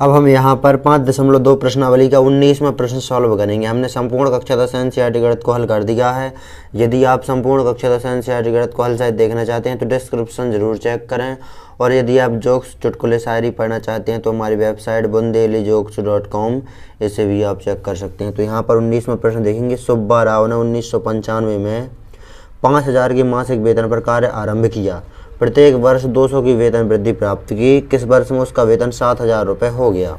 अब हम यहाँ पर पाँच दशमलव दो प्रश्नावली का उन्नीसवा प्रश्न सॉल्व करेंगे। हमने संपूर्ण कक्षा दस एन सी गणित को हल कर दिया है। यदि आप संपूर्ण कक्षा दस एन सी गणित को हल शायद देखना चाहते हैं तो डिस्क्रिप्शन ज़रूर चेक करें। और यदि आप जोक्स चुटकुले शायरी पढ़ना चाहते हैं तो हमारी website Bundeli jokes dot com इसे भी आप चेक कर सकते हैं। तो यहाँ पर उन्नीसवा प्रश्न देखेंगे। सुब्बा राव ने उन्नीस सौ पंचानवे में पाँच हज़ार की मासिक वेतन पर कार्य आरंभ किया। प्रत्येक वर्ष 200 की वेतन वृद्धि प्राप्त की। किस वर्ष में उसका वेतन सात हज़ार रुपये हो गया?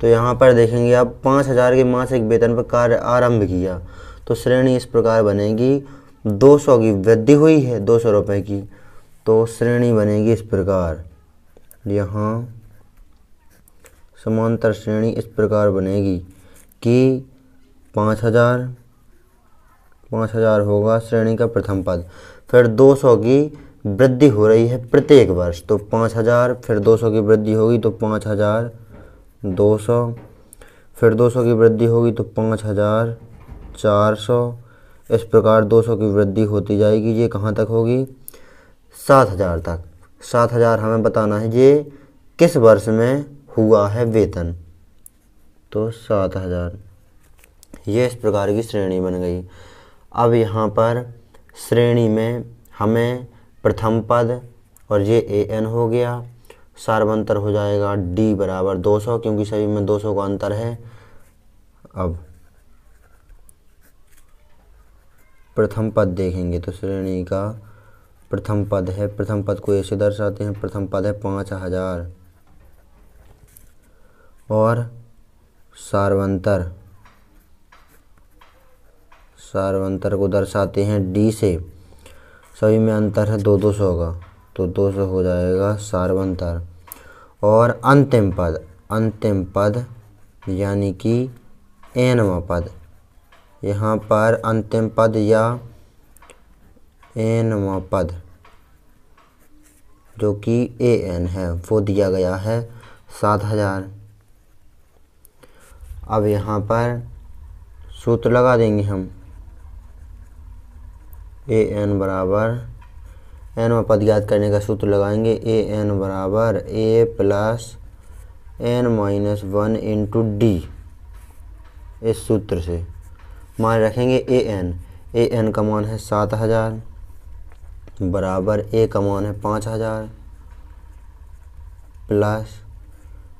तो यहाँ पर देखेंगे आप, पाँच हज़ार के मासिक वेतन पर कार्य आरंभ किया। तो श्रेणी इस प्रकार बनेगी। 200 की वृद्धि हुई है, दो सौ रुपये की। तो श्रेणी बनेगी इस प्रकार। यहाँ समांतर श्रेणी इस प्रकार बनेगी कि पाँच हज़ार पाँच हज़ार होगा श्रेणी का प्रथम पद। फिर दो सौ की वृद्धि हो रही है प्रत्येक वर्ष। तो पाँच हज़ार, फिर दो सौ की वृद्धि होगी तो पाँच हज़ार, दो सौ, फिर दो सौ की वृद्धि होगी तो पाँच हज़ार, चार सौ। इस प्रकार दो सौ की वृद्धि होती जाएगी। ये कहाँ तक होगी? सात हज़ार तक। सात हज़ार हमें बताना है ये किस वर्ष में हुआ है वेतन? तो सात हज़ार। ये इस प्रकार की श्रेणी बन गई। अब यहाँ पर श्रेणी में हमें प्रथम पद, और ये ए एन हो गया। सार्वंतर हो जाएगा डी बराबर 200 क्योंकि सभी में 200 का अंतर है। अब प्रथम पद देखेंगे तो श्रेणी का प्रथम पद है। प्रथम पद को ऐसे दर्शाते हैं। प्रथम पद है पाँच हज़ार। और सार्वंतर सार्वंतर को दर्शाते हैं डी से। सभी में अंतर है दो दो सौ का तो दो सौ हो जाएगा सार्वंतर और अंतिम पद अंतिम पद यानी कि एनवा पद। यहाँ पर अंतिम पद या एनवा पद, जो कि ए एन है, वो दिया गया है सात हज़ार। अब यहाँ पर सूत्र लगा देंगे हम। ए एन बराबर, एन में पद ज्ञात करने का सूत्र लगाएँगे, ए एन बराबर, A plus N minus one into D, इस सूत्र से। मान रखेंगे ए एन ए एन का मान है सात हज़ार, बराबर ए का मान है पाँच हज़ार, प्लस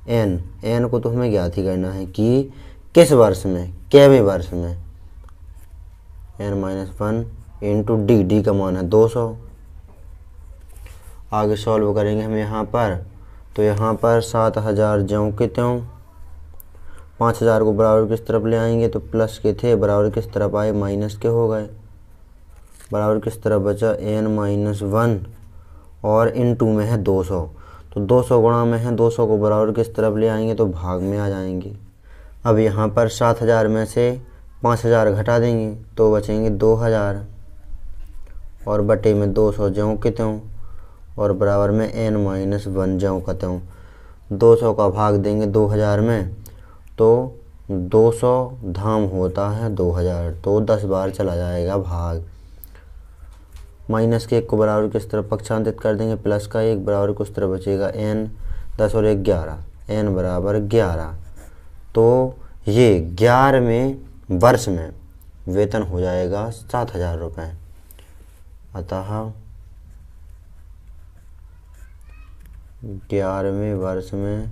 एन एन को तो हमें ज्ञात ही करना है कि किस वर्ष में, कैवे वर्ष में, N minus one into D D का मान है दो सौ। आगे सॉल्व करेंगे हम यहाँ पर तो यहाँ पर सात हज़ार ज्यों के त्यों। पाँच हज़ार को बराबर किस तरफ़ ले आएँगे? तो प्लस के थे, बराबर किस तरफ़ आए? माइनस के हो गए। बराबर किस तरफ़ बचा? एन माइनस वन, और इन टू में है दो सौ। तो दो सौ गुणा में है, दो सौ को बराबर किस तरफ़ ले आएँगे? तो भाग में आ जाएँगे। अब यहाँ पर सात हज़ार में से पाँच हज़ार घटा देंगे तो बचेंगे दो हज़ार। और बटे में दो सौ ज्यों के त्यों और बराबर में एन माइनस वन ज्यों का त्यों दो सौ का भाग देंगे दो हज़ार में तो दो सौ धाम होता है दो हज़ार तो दस बार चला जाएगा भाग। माइनस के एक को बराबर किस तरह पक्षांतित कर देंगे? प्लस का एक बराबर किस तरह बचेगा? एन दस और एक ग्यारह एन बराबर ग्यारह। तो ये ग्यारहवें वर्ष में वेतन हो जाएगा सात हज़ार रुपये अतः ग्यारहवें वर्ष में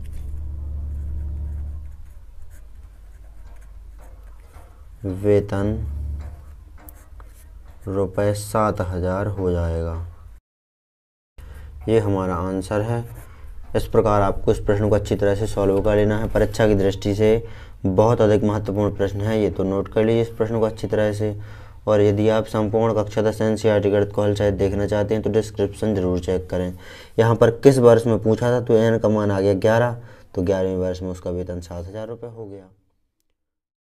वेतन रुपये सात हज़ार हो जाएगा। ये हमारा आंसर है। इस प्रकार आपको इस प्रश्न को अच्छी तरह से सॉल्व कर लेना है। परीक्षा की दृष्टि से बहुत अधिक महत्वपूर्ण प्रश्न है। ये तो नोट कर लीजिए इस प्रश्न को अच्छी तरह से। और यदि आप संपूर्ण कक्षा दस एन सी आर गणित को हल शायद देखना चाहते हैं तो डिस्क्रिप्शन ज़रूर चेक करें। यहाँ पर किस वर्ष में पूछा था तो एन का मान आ गया ग्यारह तो ग्यारहवीं वर्ष में उसका वेतन सात हज़ार रुपये हो गया।